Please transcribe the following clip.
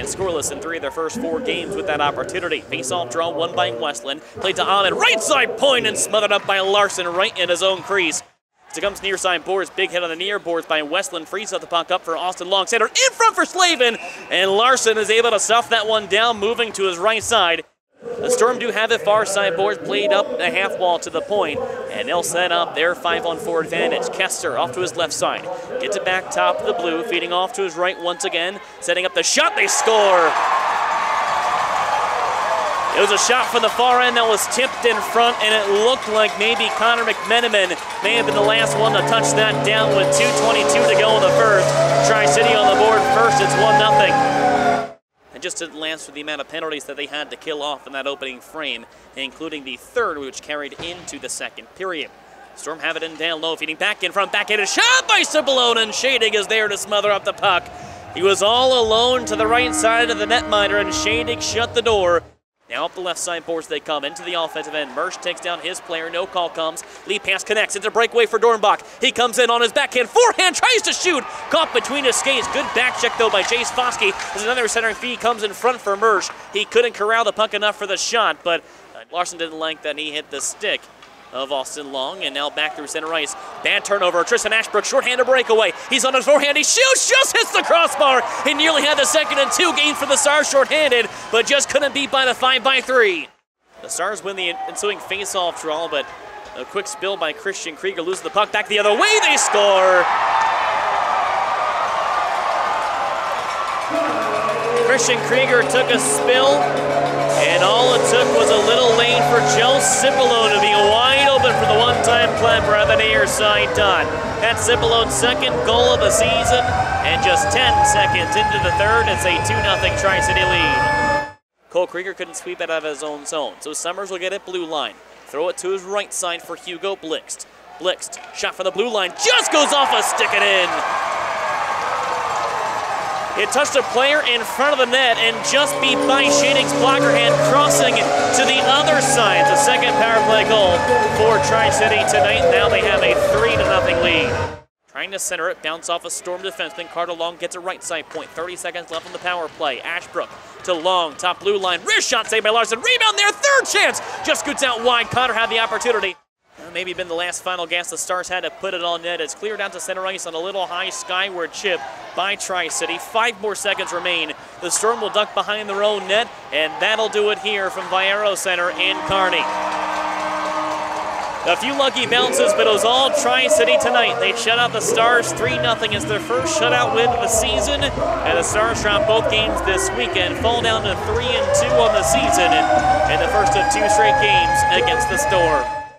and scoreless in three of their first four games with that opportunity. Face-off draw won by Westland. Played to Ahmed, right side point and smothered up by Larson right in his own crease. Comes near side boards, big hit on the near boards by Westland. Frees up the puck up for Austin Long. center in front for Slavin, and Larson is able to stuff that one down, moving to his right side. The Storm do have it far side boards played up the half wall to the point, and they'll set up their 5 on 4 advantage. Kester off to his left side. Gets it back top of the blue, feeding off to his right once again. Setting up the shot, they score! It was a shot from the far end that was tipped in front, and it looked like maybe Connor McMenamin may have been the last one to touch that down with 2.22 to go in the first. Tri-City on the board first, it's 1-0. And just didn't last for the amount of penalties that they had to kill off in that opening frame, including the third, which carried into the second period. Storm have it in down low, feeding back in front, back in a shot by Cipollone, and Shadig is there to smother up the puck. He was all alone to the right side of the netminder, and Shadig shut the door. Now up the left side boards they come into the offensive end. Mersch takes down his player. No call comes. Lead pass connects. It's a breakaway for Dornbach. He comes in on his backhand. Forehand tries to shoot. Caught between his skates. Good back check though by Chase Foskey. As another centering feed comes in front for Mersch. He couldn't corral the puck enough for the shot, but uh, Larson didn't like that he hit the stick of Austin Long, and now back through center ice. Bad turnover. Tristan Ashbrook, shorthanded breakaway. He's on his forehand. He shoots, just hits the crossbar. He nearly had the second and two game for the Stars shorthanded, but just couldn't beat by the five by three. The Stars win the ensuing face-off draw, but a quick spill by Christian Krieger loses the puck back the other way. They score. Christian Krieger took a spill, and all it took was a little lane for Joe Cipollone to be wide open for the one-time climber on near side dot. That's Cipollone's second goal of the season, and just 10 seconds into the third, it's a 2-0 Tri-City lead. Cole Krieger couldn't sweep it out of his own zone, so Summers will get it blue line. Throw it to his right side for Hugo Blixt. Blixt, shot from the blue line, just goes off a stick it in. It touched a player in front of the net and just beat by Shadig's blocker hand, crossing to the other side. The second power goal for Tri-City tonight. Now they have a 3 to nothing lead. Trying to center it, bounce off a Storm defenseman. Carter Long gets a right side point. 30 seconds left on the power play. Ashbrook to Long, top blue line. Wrist shot saved by Larson. Rebound there, third chance. Just scoots out wide. Connor had the opportunity. Maybe been the last final gas the Stars had to put it on net. It's cleared out to center ice on a little high skyward chip by Tri-City. Five more seconds remain. The Storm will duck behind their own net, and that'll do it here from Viaero Center in Kearney. A few lucky bounces, but it was all Tri-City tonight. They shut out the Stars 3-0 as their first shutout win of the season, and the Stars drop both games this weekend, fall down to three and two on the season in the first of two straight games against the Storm.